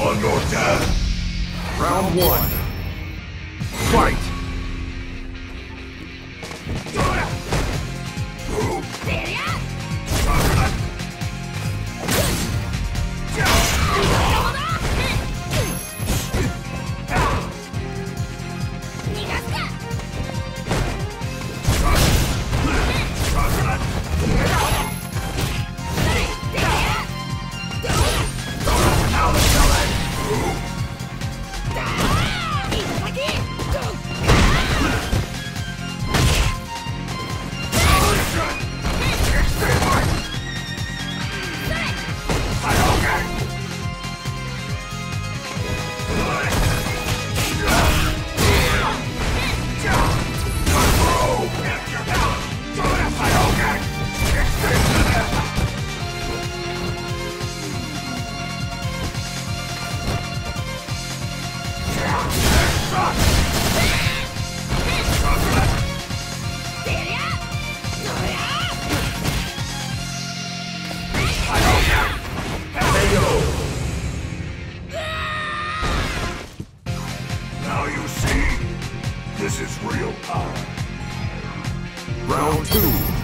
On your death! Round one. Fight! This is real power. Round two.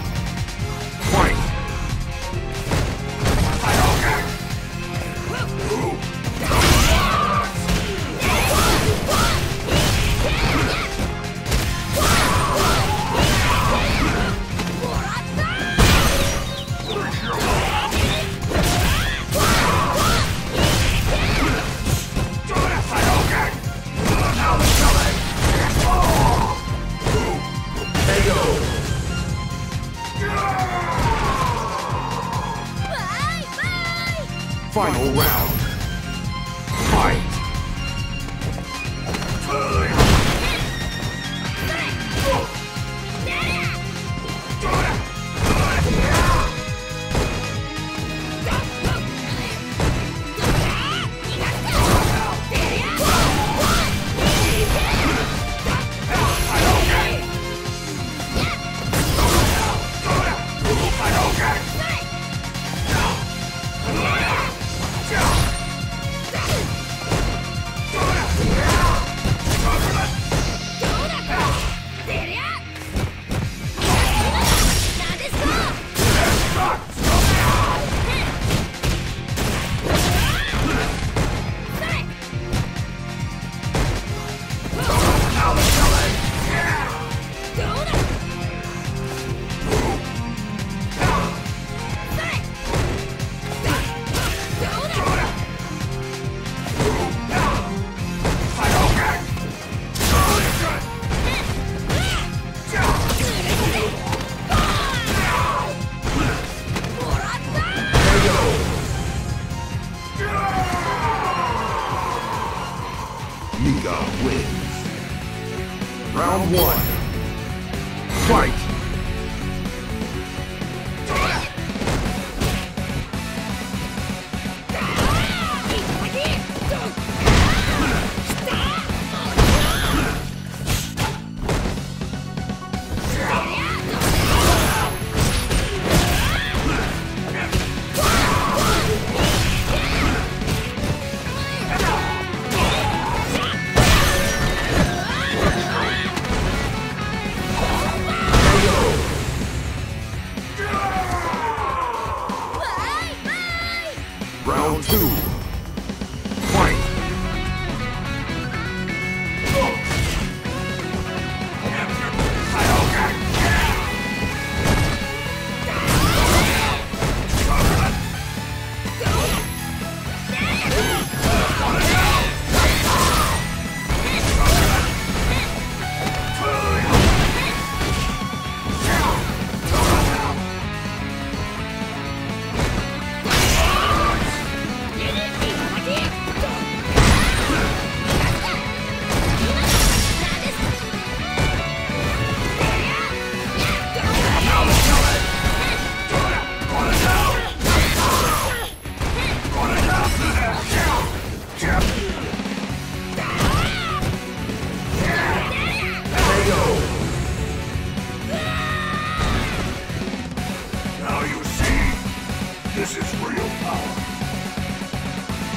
Final round. Wins. Round one. Fight! Round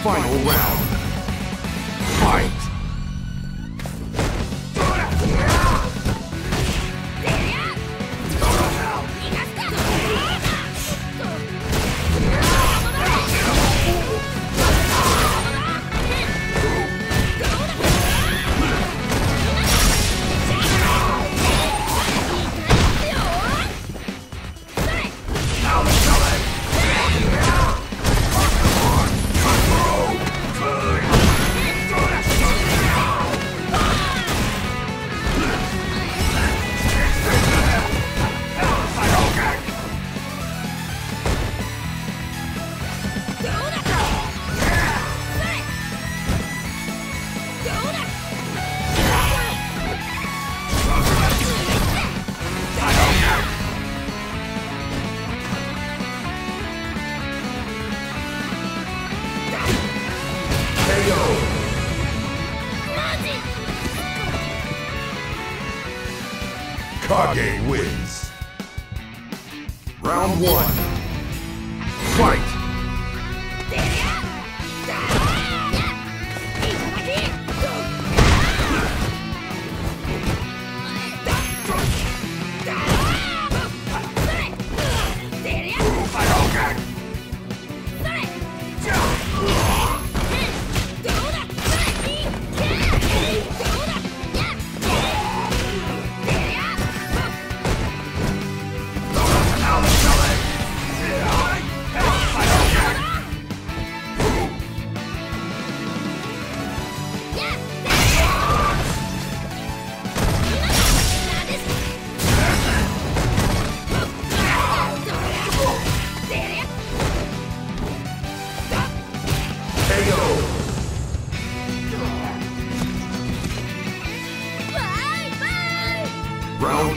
Final round. Wins. Round one. Fight!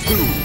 Two.